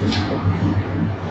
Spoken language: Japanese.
なるほど。